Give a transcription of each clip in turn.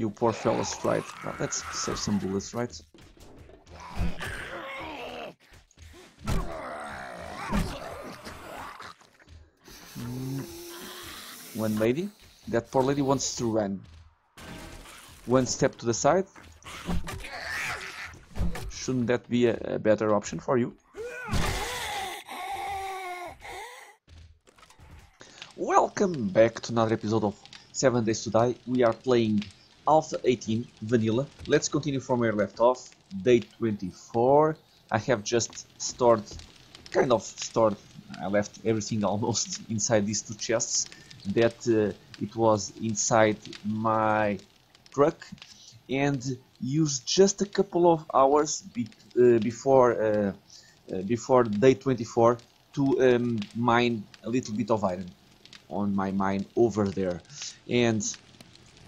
You poor fellas tried. Well, let's save some bullets, right? Mm. One lady. That poor lady wants to run. One step to the side. Shouldn't that be a, a better option for you? Welcome back to another episode of 7 Days to Die. We are playing Alpha 18 Vanilla. Let's continue from where we left off. Day 24. I have just stored, kind of stored, I left everything almost inside these two chests. That uh, it was inside my truck and used just a couple of hours be uh, before uh, uh, before day 24 to um, mine a little bit of iron on my mine over there and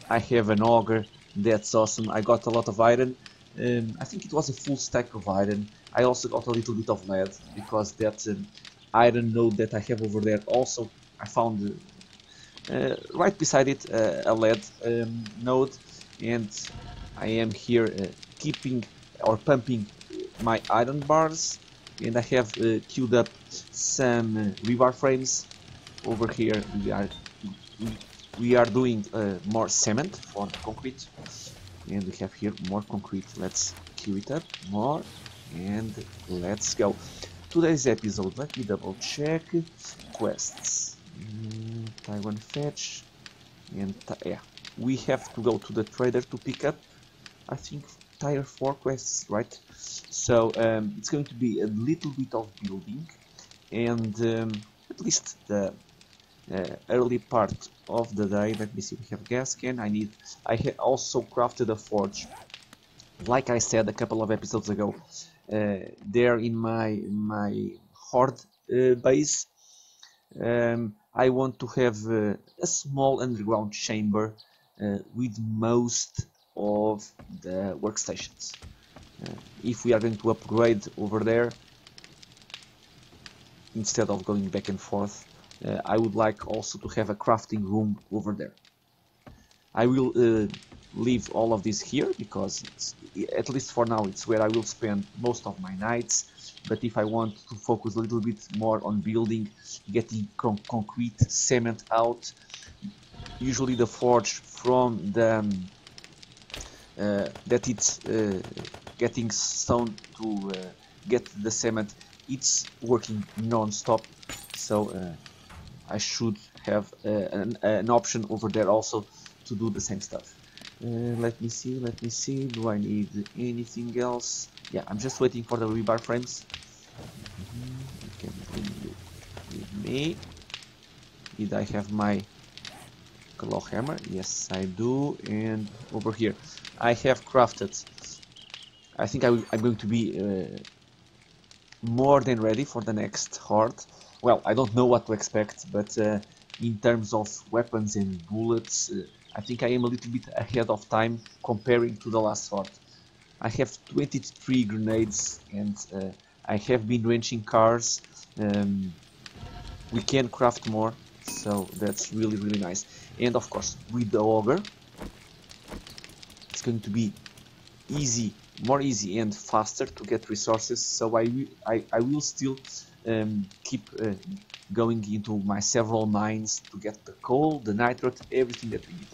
I have an auger that's awesome. I got a lot of iron. Um, I think it was a full stack of iron. I also got a little bit of lead because that um, iron node that I have over there. Also I found uh, right beside it uh, a lead um, node. And I am here uh, keeping or pumping my iron bars. And I have uh, queued up some uh, rebar frames over here. We are we are doing uh, more cement for concrete. And we have here more concrete. Let's queue it up more and let's go. Today's episode let me double check. Quests. Mm, tier one fetch and yeah. We have to go to the trader to pick up I think tier 4 quests right? So um, it's going to be a little bit of building and um, at least the early part of the day. Let me see we have gas can. I need I also crafted a forge. Like I said a couple of episodes ago uh, there in my my horde uh, base um, I want to have uh, a small underground chamber uh, with most of the workstations. Uh, if we are going to upgrade over there, instead of going back and forth, uh, I would like also to have a crafting room over there. I will uh, leave all of this here because at least for now it's where I will spend most of my nights but if I want to focus a little bit more on building, getting con concrete cement out, usually the forge from the um, uh, that it's uh, getting stone to uh, get the cement it's working non-stop so uh, I should have uh, an, an, option over there also to do the same stuff. Uh, let me see let me see. Do I need anything else? Yeah I'm just waiting for the rebar frames. Mm -hmm. you can bring you with me did I have my claw hammer? Yes I do. And over here I have crafted. I think I am going to be uh, more than ready for the next horde well I don't know what to expect but uh, in terms of weapons and bullets uh, I think I am a little bit ahead of time comparing to the last horde I have 23 grenades and uh, I have been wrenching cars. Um, we can craft more so that's really really nice. And of course with the auger it's going to be easy more easy and faster to get resources. So I, I, I will still um, keep uh, going into my several mines to get the coal, the nitrate, everything that we need.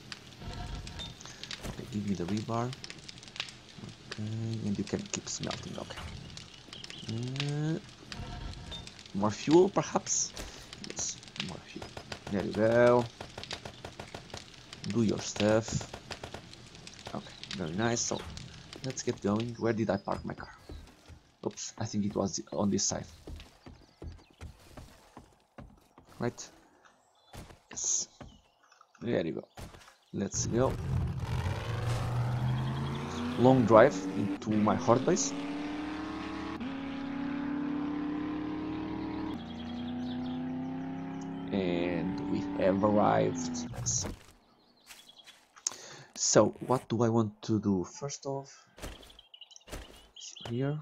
Okay, give me the rebar. Okay, and you can keep smelting, okay. Uh, more fuel perhaps? Yes, more fuel. There you go. Do your stuff. Okay, very nice. So let's get going. Where did I park my car? Oops, I think it was on this side. Right? Yes. There you go. Let's go. Long drive into my horde base. And we have arrived. So, what do I want to do? First off, here.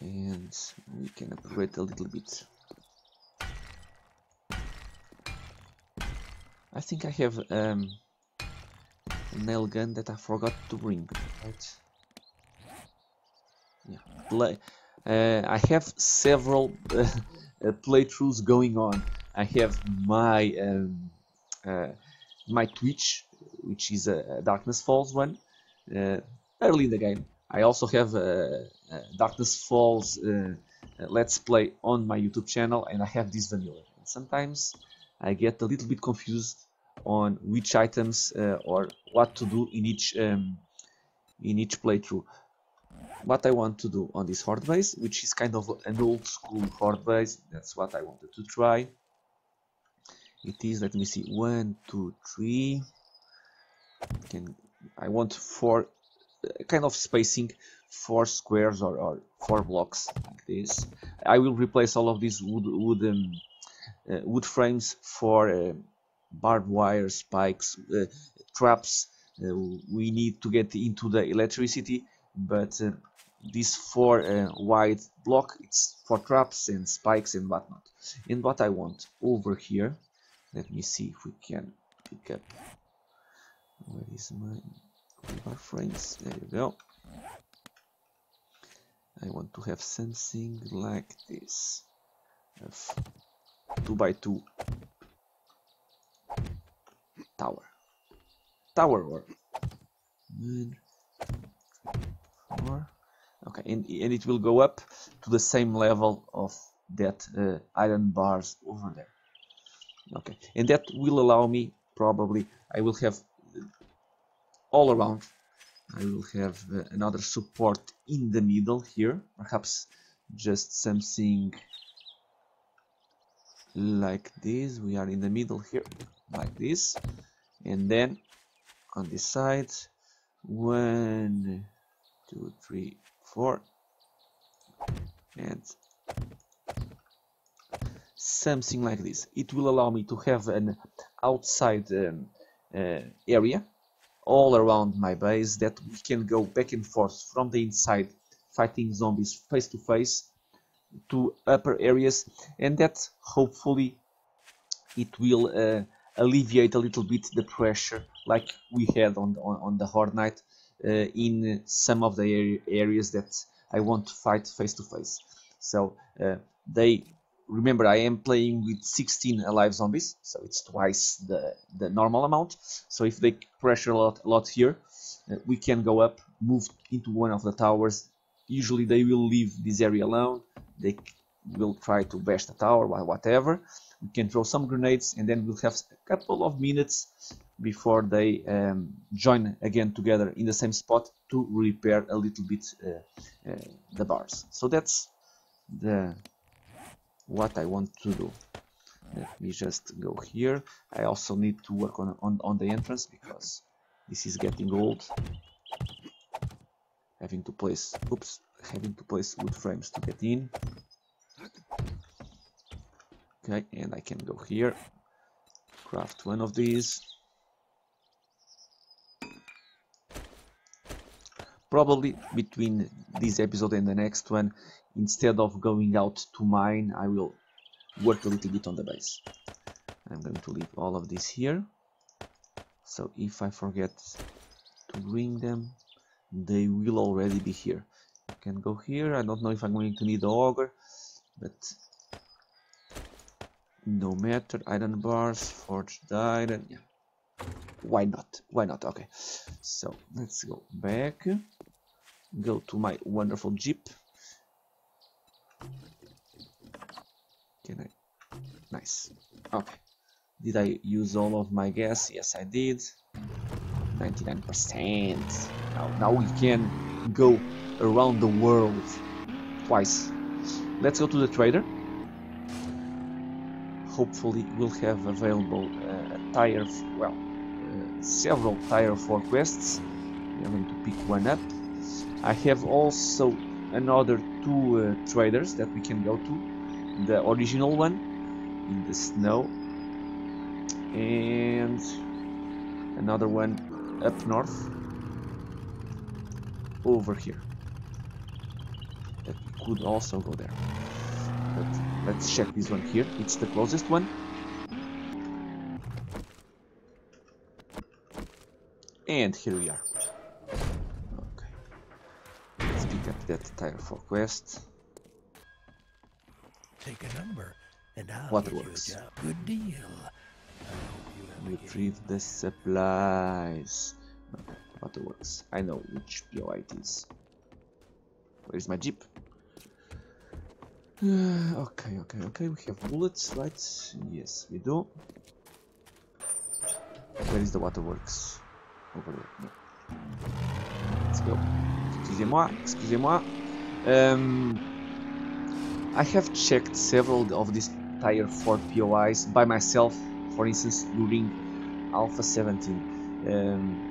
And we can upgrade a little bit. I think I have um, nail gun that I forgot to bring. Right. Yeah. Play. Uh, I have several uh, playthroughs going on. I have my um, uh, my Twitch, which is a, Darkness Falls one, uh, early in the game. I also have a, a Darkness Falls uh, Let's Play on my YouTube channel, and I have this vanilla. And sometimes I get a little bit confused on which items uh, or what to do in each um, in each playthrough. What I want to do on this horde base, which is kind of an old school horde base, that's what I wanted to try. It is, let me see, one, two, three. Can I want four uh, kind of spacing, four squares or, or four blocks like this. I will replace all of these wood wood, um, uh, wood frames for uh, barbed wire, spikes, uh, traps. Uh, we need to get into the electricity, but uh, this four wide block it's for traps and spikes and whatnot. And what I want over here, let me see if we can pick up. Where is my bar frames? There you go. I want to have something like this. Two by two tower. Tower or one, four. Okay, and, and it will go up to the same level of that uh, iron bars over there. Okay, and that will allow me probably I will have all around I will have uh, another support in the middle here perhaps just something like this. We are in the middle here like this. And then on this side one two three four and something like this. It will allow me to have an outside um, uh, area all around my base that we can go back and forth from the inside fighting zombies face to face to upper areas and that hopefully it will uh, alleviate a little bit the pressure like we had on on, on the Horde Night uh, in some of the areas that I want to fight face to face. So uh, they remember I am playing with 16 alive zombies, so it's twice the, the normal amount. So if they pressure a lot, a lot here, uh, we can go up, move into one of the towers. Usually they will leave this area alone. They will try to bash the tower, or whatever we can throw some grenades and then we'll have a couple of minutes before they um, join again together in the same spot to repair a little bit uh, uh, the bars so that's the what I want to do. Let me just go here. I also need to work on, on, on the entrance because this is getting old. Having to place oops having to place wood frames to get in. Okay and I can go here. Craft one of these probably between this episode and the next one instead of going out to mine I will work a little bit on the base. I'm going to leave all of this here. So if I forget to bring them they will already be here. I can go here. I don't know if I'm going to need the auger but no matter. Iron bars forged iron yeah why not? Why not? Okay. So let's go back. Go to my wonderful jeep. Can i? Nice. Okay. Did i use all of my gas? Yes i did. 99 percent. Now now we can go around the world twice. Let's go to the trader. Hopefully we'll have available uh, a tier, well, several tier 4 quests. I'm going to pick one up. I have also another two uh, traders that we can go to. The original one in the snow and another one up north over here that could also go there but let's check this one here it's the closest one And here we are. Okay. Let's pick up that tier 4 quest. Take a number, and I'll Waterworks. get you a job. Good deal. Retrieve the supplies. Waterworks. I know which POI it is. Where's my jeep? okay, okay, okay. We have bullets, right? Yes, we do. Where is the waterworks? Let's go. Excusez-moi, excusez-moi. Um, I have checked several of these Tier 4 POIs by myself, for instance, during Alpha 17. Um,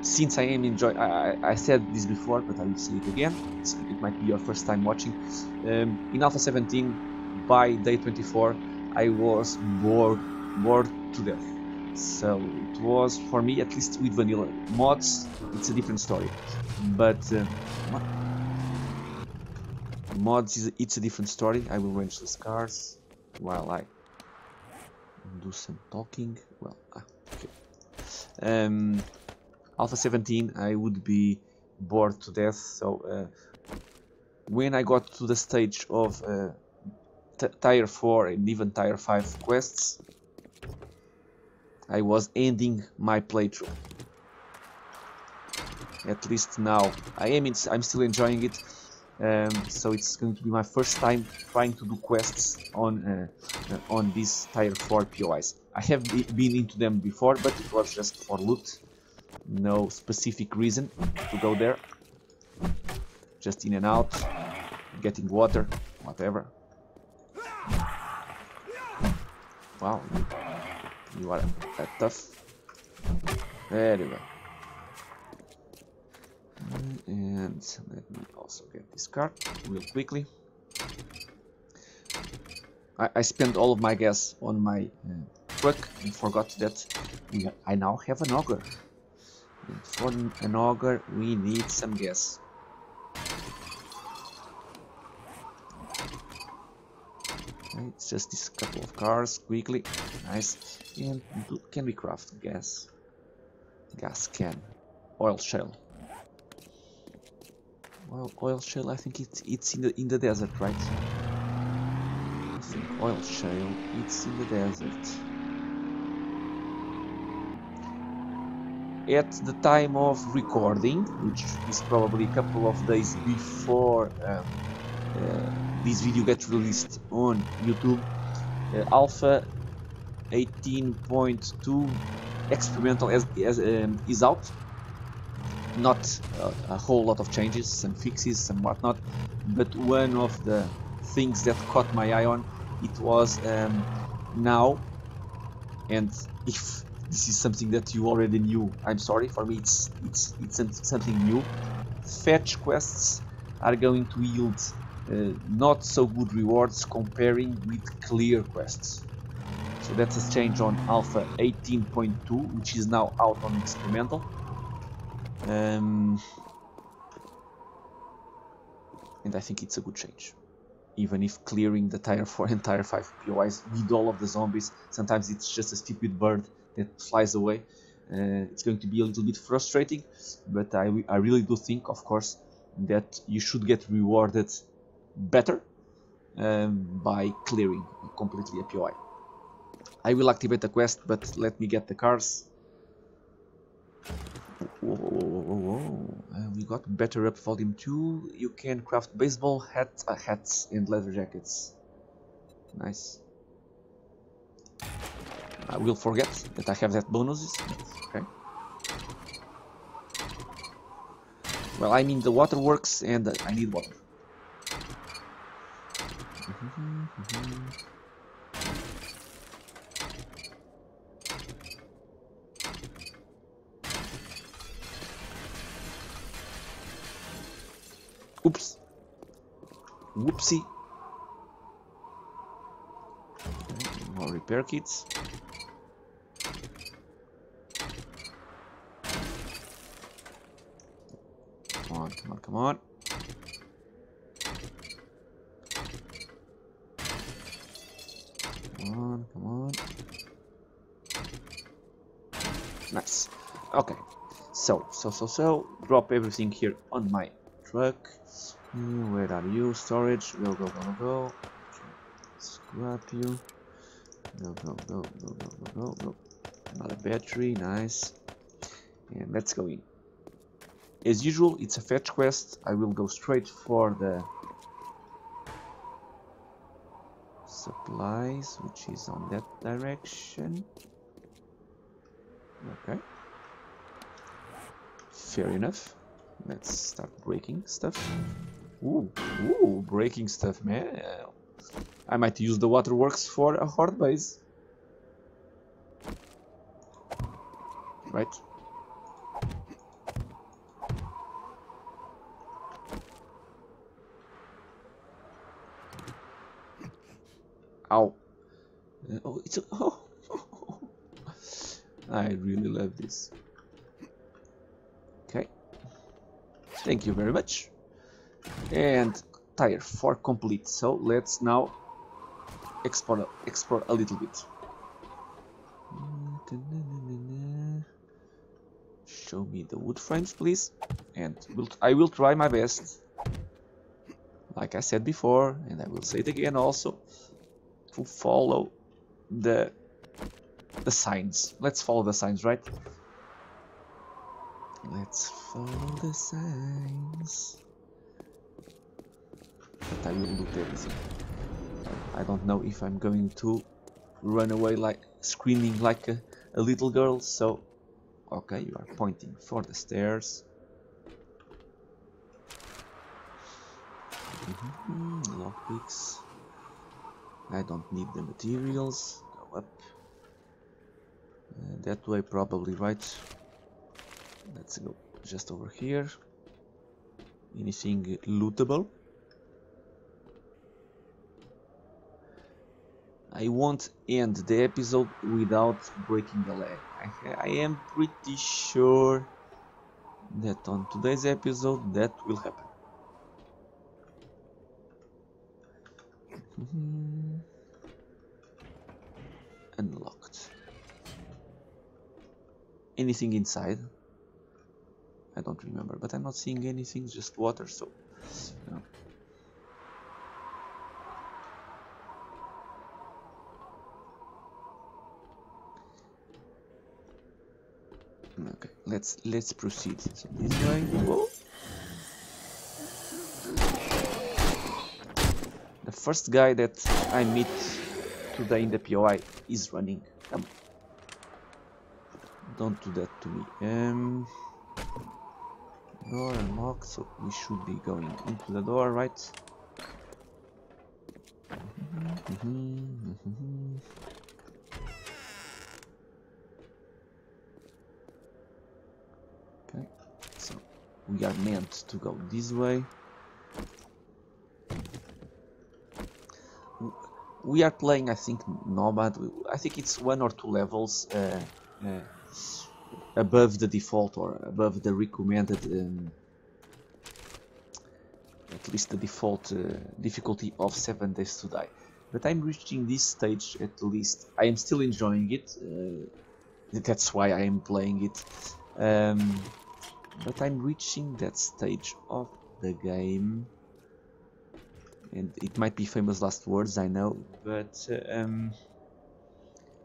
since I am enjoying, I, I, I said this before, but I will say it again. It's, it might be your first time watching. Um, in Alpha 17, by day 24, I was bored, bored to death. So it was for me, at least with vanilla mods, it's a different story. But uh, mods is it's a different story. I will range the scars while I do some talking. Well, ah, okay. Um, Alpha 17, I would be bored to death. So uh, when I got to the stage of uh, Tier 4 and even Tier 5 quests, I was ending my playthrough. At least now, I am. In, I'm still enjoying it. Um, so it's going to be my first time trying to do quests on uh, uh, on these Tier 4 POIs. I have be been into them before, but it was just for loot. No specific reason to go there. Just in and out, getting water, whatever. Wow, you, want are that tough. Very well. And let me also get this card real quickly. I, I spent all of my gas on my uh, truck and forgot that I now have an auger. And for an auger, we need some gas. It's just this couple of cars quickly. Nice. And can we craft gas? Gas can. Oil shale. Well, oil shale. I think it's it's in the in the desert, right? I think oil shale. It's in the desert. At the time of recording, which is probably a couple of days before um, uh, this video gets released on YouTube, uh, Alpha 18.2 experimental as, as, um, is out not uh, a whole lot of changes, some fixes, some whatnot, but one of the things that caught my eye on it was um, now, and if this is something that you already knew, I'm sorry. For me, it's it's it's something new. Fetch quests are going to yield not so good rewards comparing with clear quests. So that's a change on Alpha 18.2, which is now out on experimental. Um, and I think it's a good change. Even if clearing the 4 and Tier 5 POIs with all of the zombies, sometimes it's just a stupid bird that flies away. Uh, it's going to be a little bit frustrating, but I, I really do think, of course, that you should get rewarded better um, by clearing completely a POI. I will activate the quest, but let me get the cars. Whoa, whoa, whoa, whoa. Uh, we got better up volume 2. You can craft baseball hat, uh, hats and leather jackets. Nice. I will forget that I have that bonuses. Okay. Well, I mean the waterworks and I need water. Mm-hmm. Oops. Whoopsie. More repair kits. Come on, come on, come on. Come on, come on. Nice. Okay. So, so, so, so, drop everything here on my truck. Hmm, where are you? Storage. Go, go, go, go, go. Scrap you. Go, go, go, go, go, go, go, go. Another battery, nice. And let's go in. As usual, it's a fetch quest. I will go straight for the supplies, which is on that direction. Okay. Fair enough. Let's start breaking stuff. Ooh, ooh, breaking stuff, man. I might use the waterworks for a horde base. Right. Ow. Oh, it's a, oh. I really love this. Okay. Thank you very much. And tier 4 complete. So let's now explore, explore a little bit. Show me the wood frames, please. And we'll, I will try my best. Like I said before, and I will say it again also, to follow the the signs. Let's follow the signs, right? Let's follow the signs. But I will loot everything. I don't know if I'm going to run away like screaming like a, a little girl, so okay, you are pointing for the stairs. Mm -hmm. Lockpicks. I don't need the materials. Go up. Uh, that way probably right. Let's go just over here. Anything lootable? I won't end the episode without breaking the leg. I, I am pretty sure that on today's episode that will happen. Mm-hmm. Unlocked. Anything inside? I don't remember, but I'm not seeing anything, just water, so... No. Okay, let's let's proceed. So this way. Whoa. The first guy that I meet today in the POI is running. Come. Don't do that to me. Um, door unlocked, so we should be going into the door, right? Okay, so we are meant to go this way. We are playing, I think, Nomad. I think it's one or two levels uh, uh, above the default or above the recommended, um, at least the default uh, difficulty of 7 Days to Die. But I'm reaching this stage at least. I am still enjoying it. Uh, that's why I am playing it. Um, but I'm reaching that stage of the game and it might be famous last words I know but uh, um,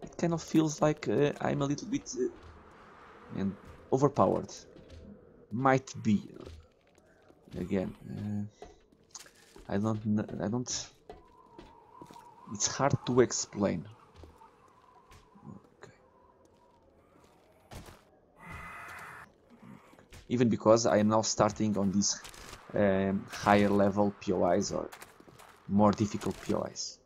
it kind of feels like uh, I'm a little bit uh, and overpowered might be again uh, I don't I don't it's hard to explain even because I am now starting on these um, higher level POIs or more difficult POIs.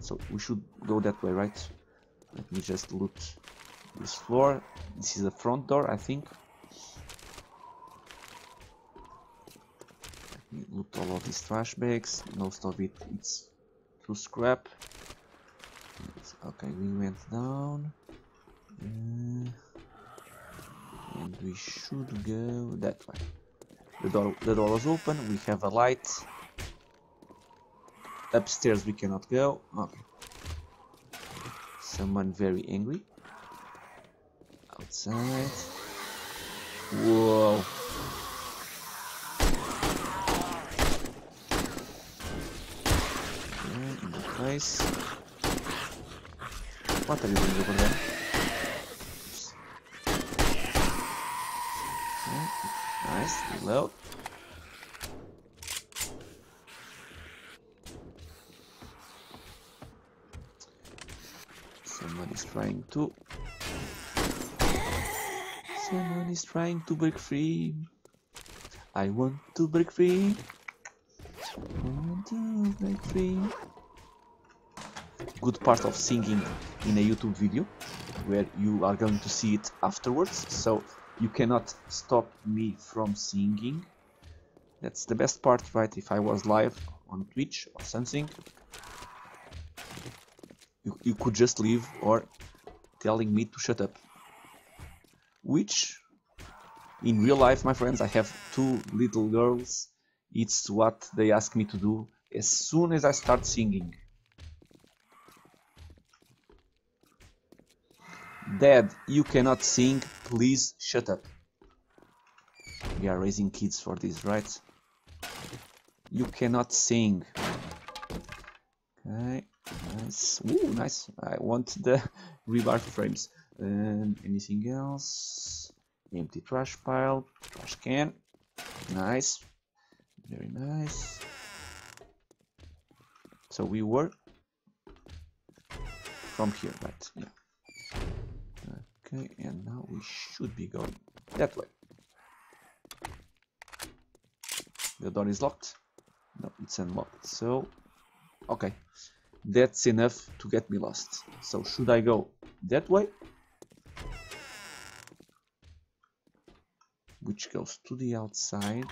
So we should go that way, right? Let me just loot this floor. This is the front door, I think. Let me loot all of these trash bags. Most of it it's to scrap. Okay, we went down. Uh, and we should go that way. The door, the door was open, we have a light. Upstairs we cannot go. Okay. Someone very angry. Outside. Whoa. Okay, in the place. What are you doing over there? Okay, nice, reload. Someone is trying to. Someone is trying to break free. I want to break free. I want to break free. Good part of singing in a YouTube video, where you are going to see it afterwards, so you cannot stop me from singing. That's the best part, right? If I was live on Twitch or something, you, you could just leave or telling me to shut up. Which, in real life, my friends, I have two little girls. It's what they ask me to do as soon as I start singing. Dad, you cannot sing, please shut up. We are raising kids for this, right? You cannot sing. Okay, nice. Ooh, nice. I want the rebar frames. Um, anything else? Empty trash pile, trash can. Nice. Very nice. So we were from here, right? Yeah. Okay, and now we should be going that way. The door is locked. No, it's unlocked. So, okay, that's enough to get me lost. So should I go that way? Which goes to the outside.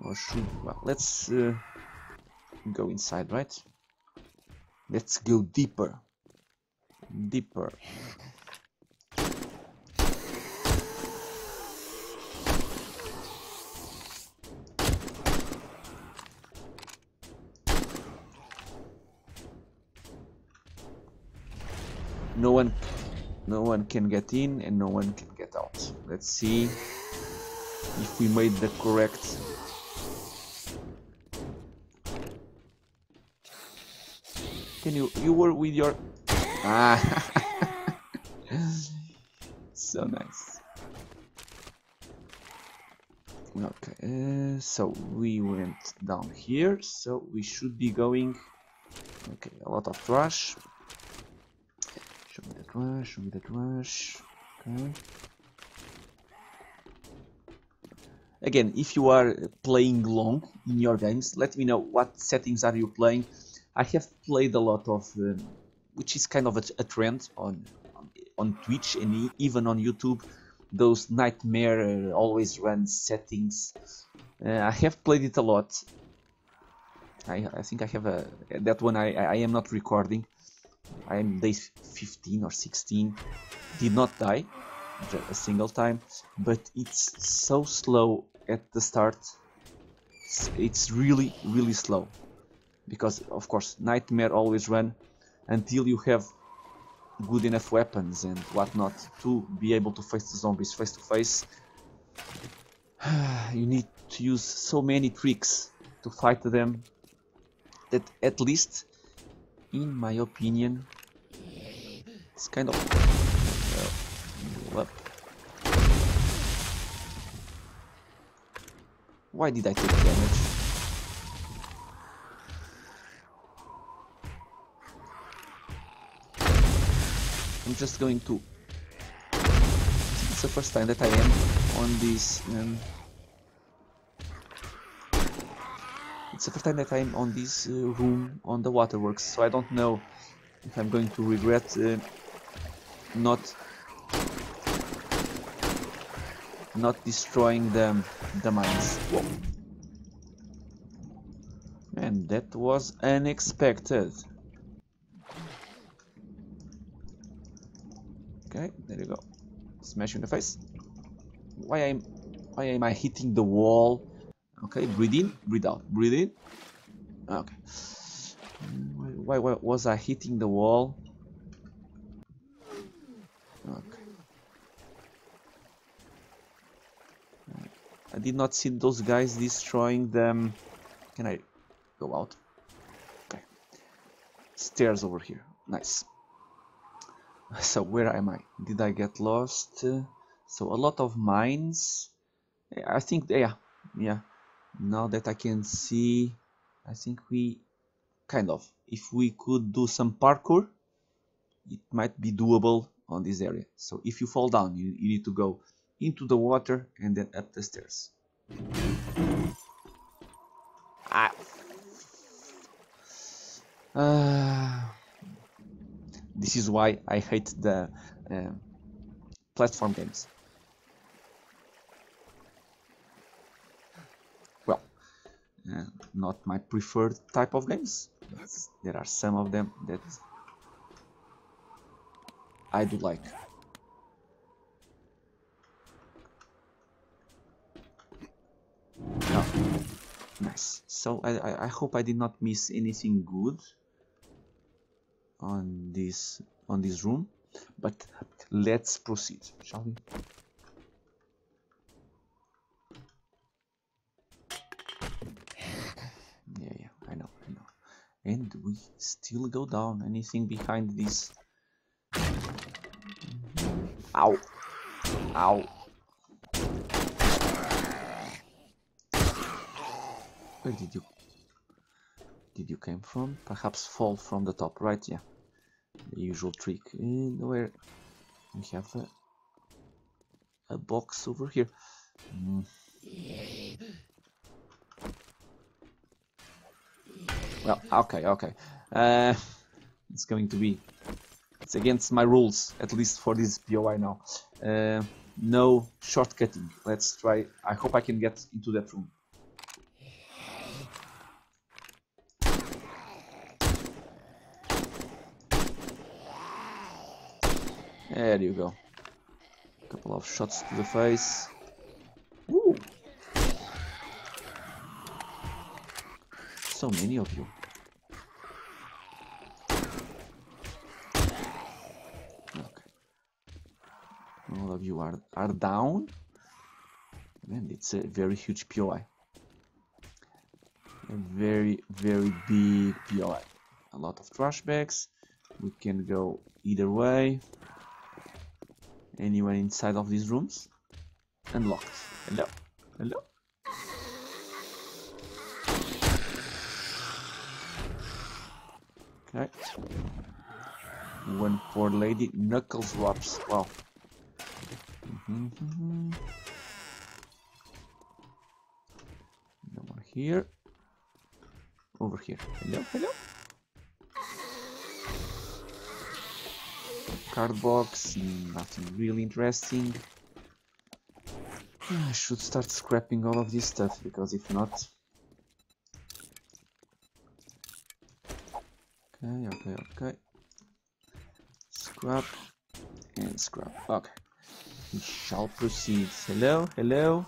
Or should, well, let's uh, go inside, right? Let's go deeper. Deeper. No one no one can get in and no one can get out. Let's see if we made the correct can you you were with your ah. So nice. Okay uh, so we went down here. So we should be going okay a lot of trash Show me the trash, show me the trash. Okay. Again, if you are playing long in your games, let me know what settings are you playing. I have played a lot of, um, which is kind of a, a trend on, on, Twitch and even on YouTube, those nightmare uh, always run settings. Uh, I have played it a lot. I, I think I have a that one I, I am not recording I am day 15 or 16, did not die a single time, but it's so slow at the start. It's really, really slow. Because, of course, Nightmare always run until you have good enough weapons and whatnot to be able to face the zombies face to face. You need to use so many tricks to fight them that at least in my opinion, it's kind of well, Why did I take damage? I'm just going to. It's the first time that I am on this. Um, It's the first time that I'm on this uh, room on the waterworks, so I don't know if I'm going to regret uh, not not destroying the the mines. And that was unexpected. Okay, there you go. Smash in the face. Why am why am I hitting the wall? Okay, breathe in, breathe out, breathe in. Okay. Why, why was I hitting the wall? Okay. I did not see those guys destroying them. Can I go out? Okay. Stairs over here. Nice. So where am I? Did I get lost? So a lot of mines. I think, yeah, yeah. Now that I can see, I think we kind of, if we could do some parkour, it might be doable on this area. So if you fall down, you, you need to go into the water and then up the stairs. Ah. Uh, this is why I hate the uh, platform games. Well, uh, not my preferred type of games. But there are some of them that I do like. Oh, nice. So I, I, I hope I did not miss anything good on this on this room, but let's proceed, shall we? Yeah, yeah, I know, I know. And we still go down. Anything behind this? Ow. Ow. Where did you did you came from? Perhaps fall from the top, right? Yeah. The usual trick. And where we have a, a box over here. Mm. Well, okay, okay. Uh, it's going to be it's against my rules, at least for this POI now. Uh, no shortcutting. Let's try. I hope I can get into that room. There you go. A couple of shots to the face. So many of you. Okay. All of you are, are down. And it's a very huge POI. A very, very big POI. A lot of trash bags. We can go either way. Anyone inside of these rooms? Unlocked. Hello. Hello. Okay. One poor lady. Knuckles drops. Wow. Mm -hmm. No one here. Over here. Hello, hello. Card box. Nothing really interesting. I should start scrapping all of this stuff because if not. Okay, okay, okay. Scrap and scrap. Okay. We shall proceed. Hello, hello.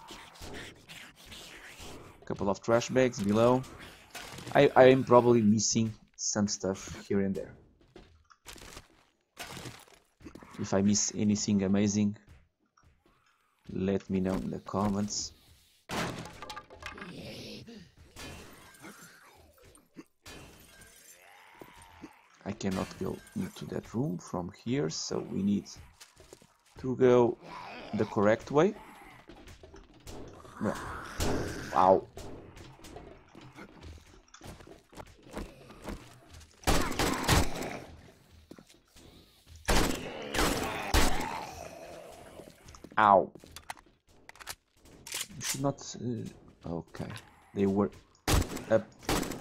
Couple of trash bags below. I, I am probably missing some stuff here and there. If I miss anything amazing, let me know in the comments. Cannot go into that room from here, so we need to go the correct way. No. Wow. Ow. You should not... Uh, okay. They were up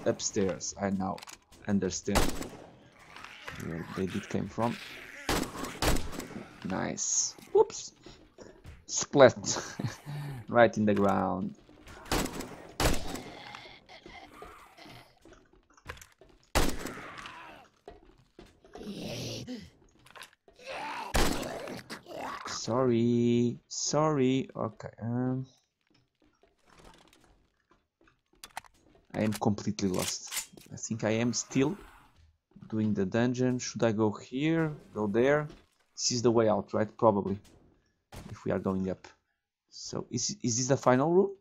upstairs. I now understand where they did came from. Nice. Whoops. Splat. right in the ground. Sorry. Sorry. Okay. Um, I am completely lost. I think I am still doing the dungeon. Should I go here? Go there? This is the way out, right? Probably. If we are going up. So is is this the final room?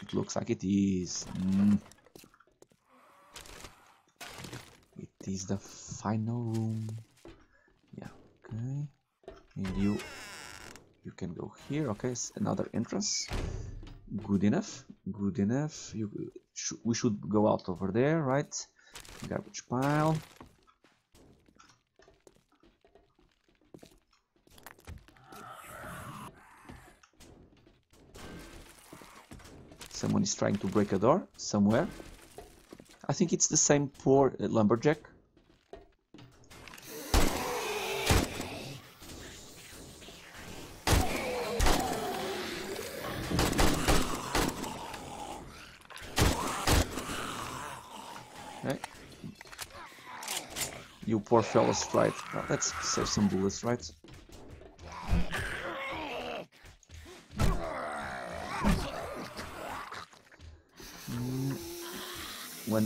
It looks like it is. Mm. It is the final room. Yeah. Okay. And you you can go here. Okay. It's another entrance. Good enough. Good enough. You sh we should go out over there, right? Garbage pile. Someone is trying to break a door somewhere. I think it's the same poor uh, lumberjack. Okay. You poor fellas, right? Well, let's save some bullets, right?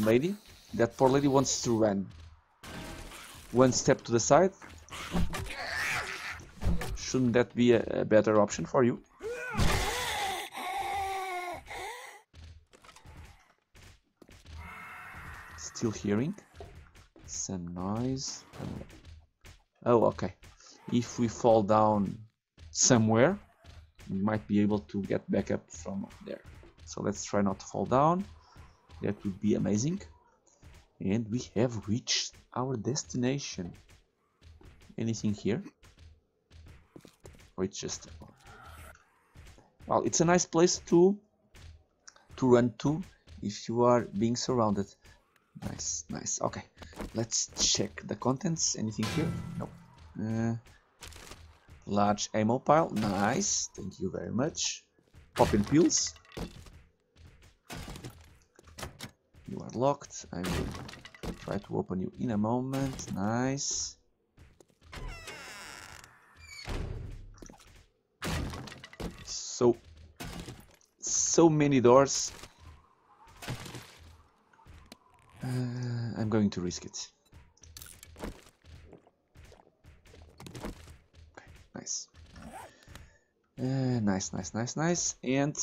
Lady. That poor lady wants to run. One step to the side. Shouldn't that be a, a better option for you? Still hearing some noise. Oh, okay. If we fall down somewhere, we might be able to get back up from there. So let's try not to fall down that would be amazing. And we have reached our destination. Anything here? Or it's just well it's a nice place to to run to if you are being surrounded. Nice nice. Okay let's check the contents. Anything here? No uh, large ammo pile. Nice. Thank you very much. Popping pills You are locked. I will try to open you in a moment. Nice. So, so many doors. Uh, I'm going to risk it. Okay, nice. Uh, nice, nice, nice, nice. And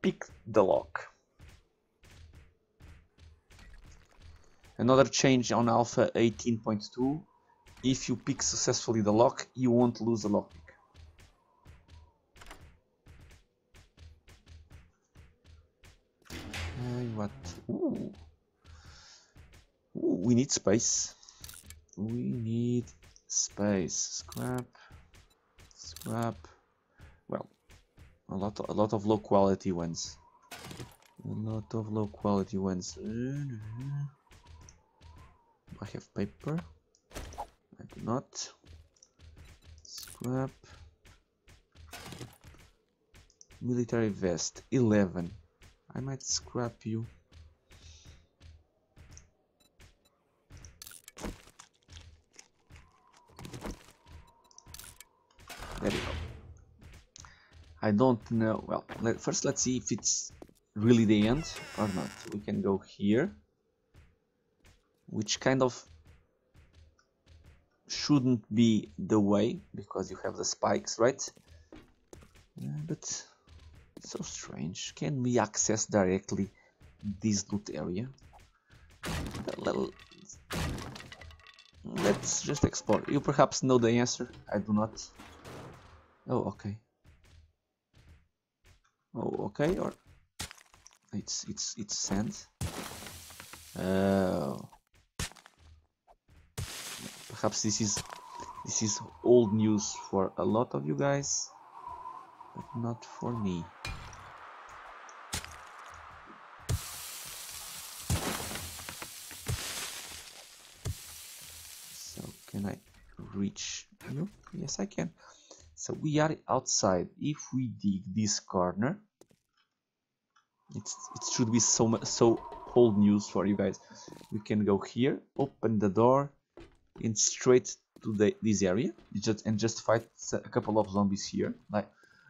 pick the lock. Another change on Alpha 18.2, if you pick successfully the lock, you won't lose the lockpick. Uh, what? Ooh. Ooh, we need space. We need space. Scrap. Scrap. Well, a lot, of, a lot of low quality ones. A lot of low quality ones. I have paper? I do not. Scrap. Military vest, 11. I might scrap you. There we go. I don't know. Well, let, first let's see if it's really the end or not. We can go here which kind of shouldn't be the way because you have the spikes right? Uh, but so strange. Can we access directly this loot area? Let's just explore. You perhaps know the answer. I do not. Oh okay. Oh okay or it's it's it's sand oh perhaps this is this is old news for a lot of you guys but not for me. So can I reach you? Yes I can. So we are outside. If we dig this corner it's it should be so so old news for you guys. We can go here open the door in straight to the, this area. Just and just fight a couple of zombies here like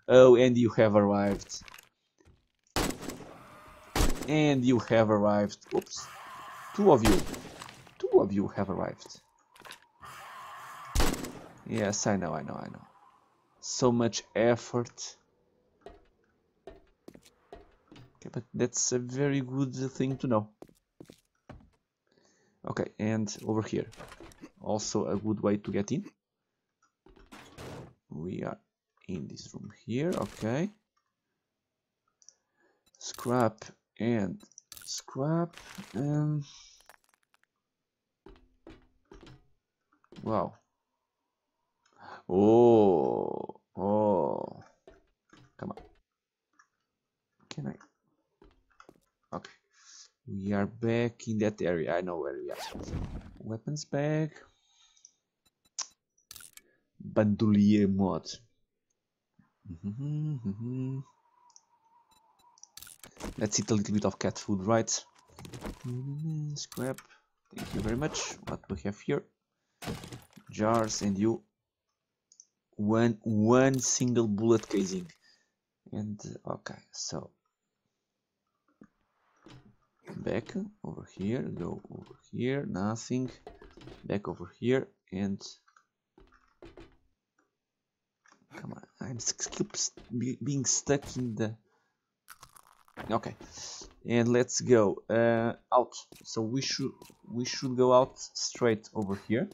oh and you have arrived. And you have arrived. Oops. Two of you. Two of you have arrived. Yes I know I know I know. So much effort. Okay, but that's a very good thing to know. Okay, and over here, also a good way to get in. We are in this room here, okay. Scrap and scrap. Um, wow. Oh, oh. Come on. Can I? Okay. We are back in that area. I know where we are. Weapons bag. Bandolier mod. Let's eat a little bit of cat food, right? Scrap. Thank you very much. What we have here? Jars and you. One one single bullet casing. And okay, so back over here, go over here, nothing. Back over here and come on, I'm being stuck in the okay and let's go uh, out so we should we should go out straight over here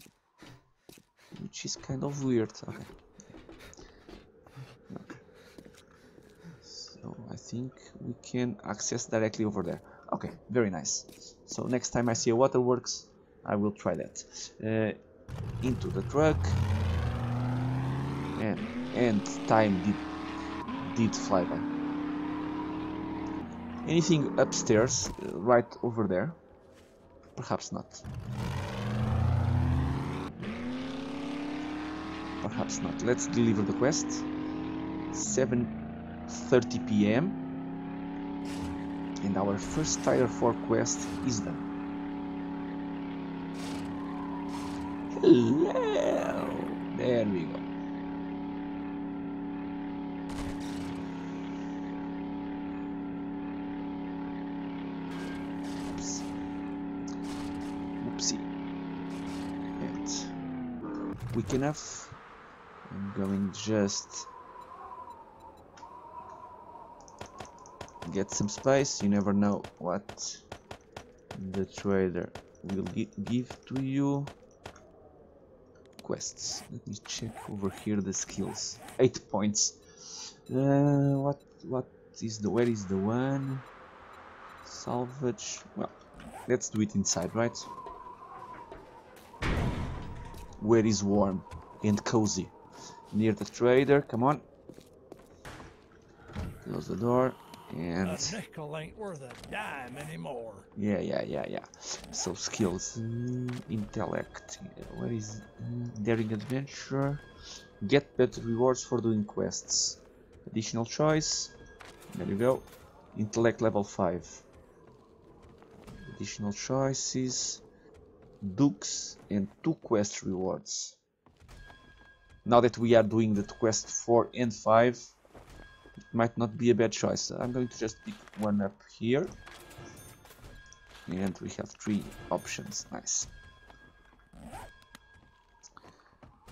which is kind of weird okay so I think we can access directly over there okay very nice so next time I see a waterworks I will try that uh, into the truck and and time did did fly by Anything upstairs, uh, right over there? Perhaps not. Perhaps not. Let's deliver the quest. 7.30 p.m. And our first Tier 4 quest is done. Hello! There we go. Oopsie. quick enough. I'm going just get some space. You never know what the trader will give to you. Quests. Let me check over here the skills. Eight points. Uh, what what is the where is the one? Salvage. Well, let's do it inside, right? where is warm and cozy. Near the trader, come on. Close the door and a nickel ain't worth a dime anymore. Yeah, yeah, yeah, yeah. So skills, mm, intellect. Where is mm, daring adventure? Get better rewards for doing quests. Additional choice. There you go. Intellect level five. Additional choices dukes and two quest rewards. Now that we are doing the quest 4 and 5, it might not be a bad choice. I'm going to just pick one up here. And we have three options. Nice.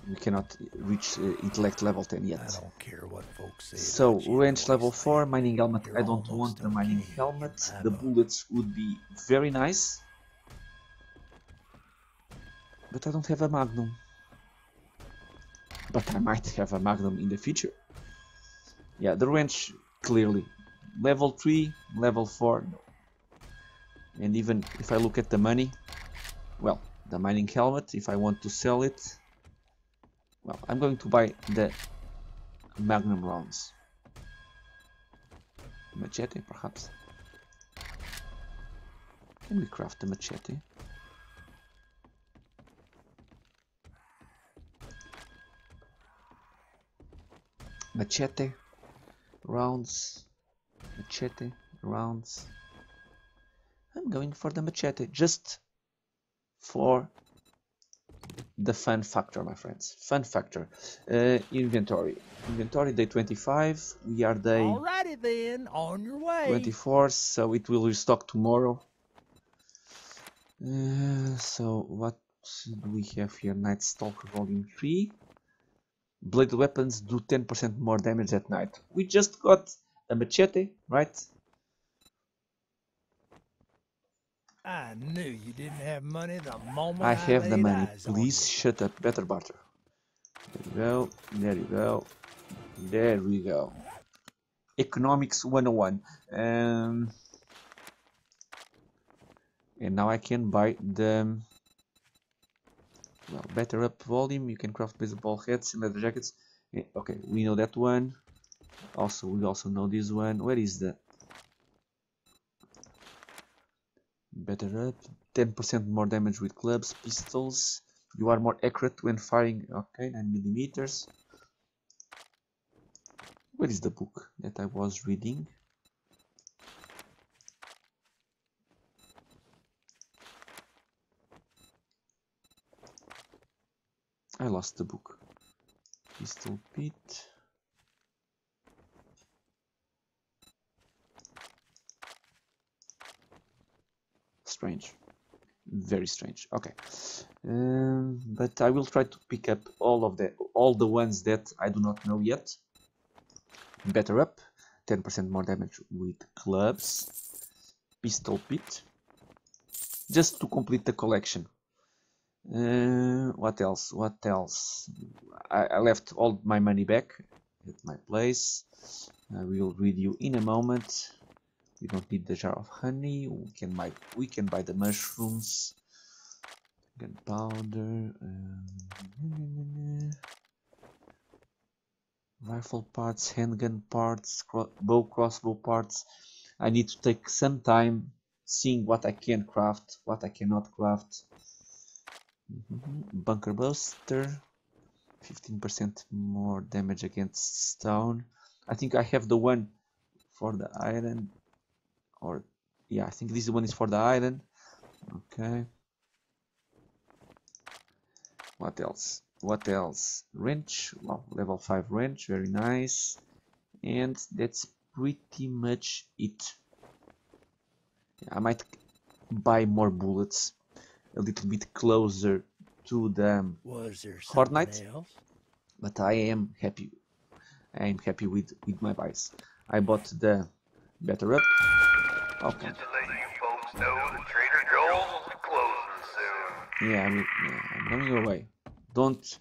We cannot reach uh, intellect level 10 yet. I don't care what folks say. So, range level 4, mining helmet. I don't want the mining helmet. The bullets would be very nice. But I don't have a Magnum. But I might have a Magnum in the future. Yeah, the range clearly. Level 3, level 4. And even if I look at the money, well, the mining helmet, if I want to sell it, well, I'm going to buy the Magnum rounds. Machete, perhaps. Can we craft a machete? machete rounds. Machete rounds. I'm going for the machete just for the fun factor my friends. Fun factor. Uh, inventory. Inventory day 25 we are day alrighty then on your way. 24 so it will restock tomorrow. Uh, so what do we have here? Night stalker volume 3 Bladed weapons do 10% more damage at night. We just got a machete, right? I knew you didn't have money the moment I I, have the money. Please shut up. Better barter. There you go. There you go. There we go. Economics 101. Um, and now I can buy the well Batter Up volume. You can craft baseball hats and leather jackets. Eh, Okay, we know that one. Also, we also know this one. Where is the Batter Up? 10% more damage with clubs, pistols. You are more accurate when firing. Okay, 9 millimeters. Where is the book that I was reading? I lost the book. Pistol Pete. Strange. Very strange. Okay. Um, but I will try to pick up all of the all the ones that I do not know yet. Batter Up, 10% more damage with clubs, Pistol Pete, just to complete the collection. Uh, what else? What else? I, I left all my money back at my place. I will read you in a moment. We don't need the jar of honey. We can buy. We can buy the mushrooms. Gunpowder. Um, rifle parts, handgun parts, cro bow crossbow parts. I need to take some time seeing what I can craft, what I cannot craft. Mhm. Bunker Buster, 15% more damage against stone. I think I have the one for the island, or yeah, I think this one is for the island. Okay. What else? What else? Wrench, well, level 5 wrench, very nice. And that's pretty much it. I might buy more bullets a little bit closer to the Was there Horde else? but I am happy. I am happy with with my buys. I bought the Batter Up. Okay. Just to let you folks know that Trader Joel's will closing soon. Yeah, I'm, yeah, I'm running away. Don't.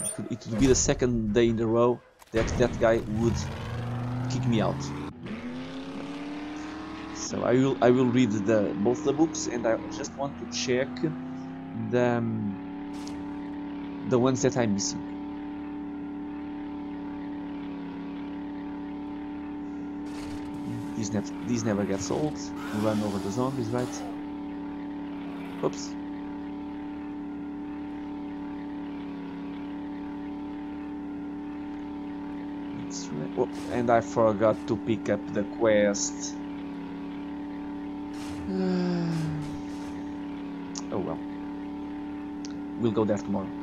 It would, it would be the second day in a row that that guy would kick me out. So I will I will read the both the books and I just want to check the um, the ones that I'm missing. These never these never get sold. You run over the zombies, right? Oops. Oh, and I forgot to pick up the quest. We'll go there tomorrow.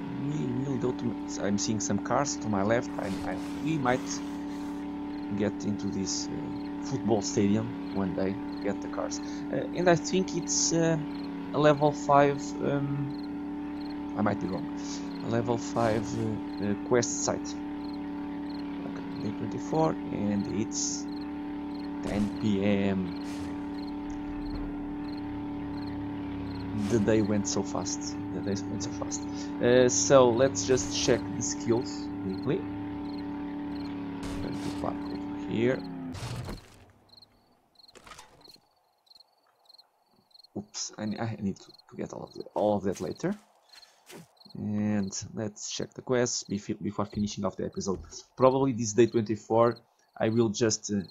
We will go to. I'm seeing some cars to my left. I, I, we might get into this uh, football stadium one day. Get the cars, uh, and I think it's uh, a level five. Um, I might be wrong. A level five uh, uh, quest site. Okay, day 24, and it's 10 p.m. The day went so fast. Days went so fast. Uh, so let's just check the skills quickly. Going to park over here. Oops, I, I need to, to get all of, the, all of that later. And let's check the quests before, before finishing off the episode. Probably this day 24, I will just uh,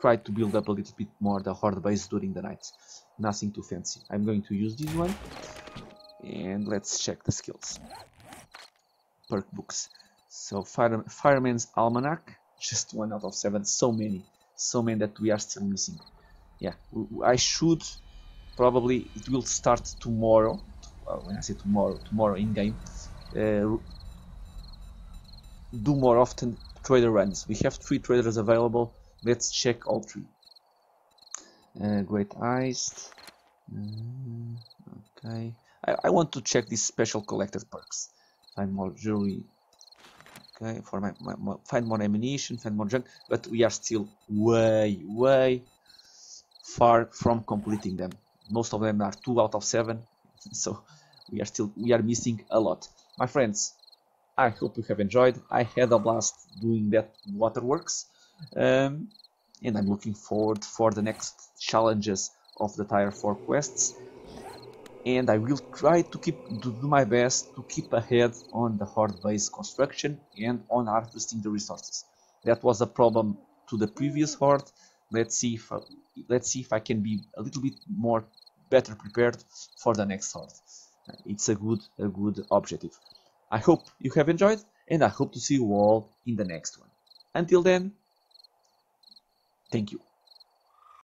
try to build up a little bit more the horde base during the night. Nothing too fancy. I'm going to use this one. And let's check the skills. Perk books. So Fire, Fireman's Almanac, just one out of seven. So many, so many that we are still missing. Yeah, I should probably it will start tomorrow. Well, when I say tomorrow, tomorrow in game. Uh, do more often trader runs. We have three traders available. Let's check all three. Uh, Great Heist. Mm, okay. I, I want to check these special collected perks. find more jewelry. Okay for my, my, my, find more ammunition find more junk but we are still way way far from completing them. Most of them are two out of seven so we are still we are missing a lot. My friends i hope you have enjoyed. I had a blast doing that waterworks um, and i'm looking forward for the next challenges of the tier 4 quests and I will try to keep to do my best to keep ahead on the hard base construction and on harvesting the resources. That was a problem to the previous horde. Let's see if I, let's see if I can be a little bit more better prepared for the next horde. It's a good a good objective. I hope you have enjoyed and I hope to see you all in the next one. Until then, thank you.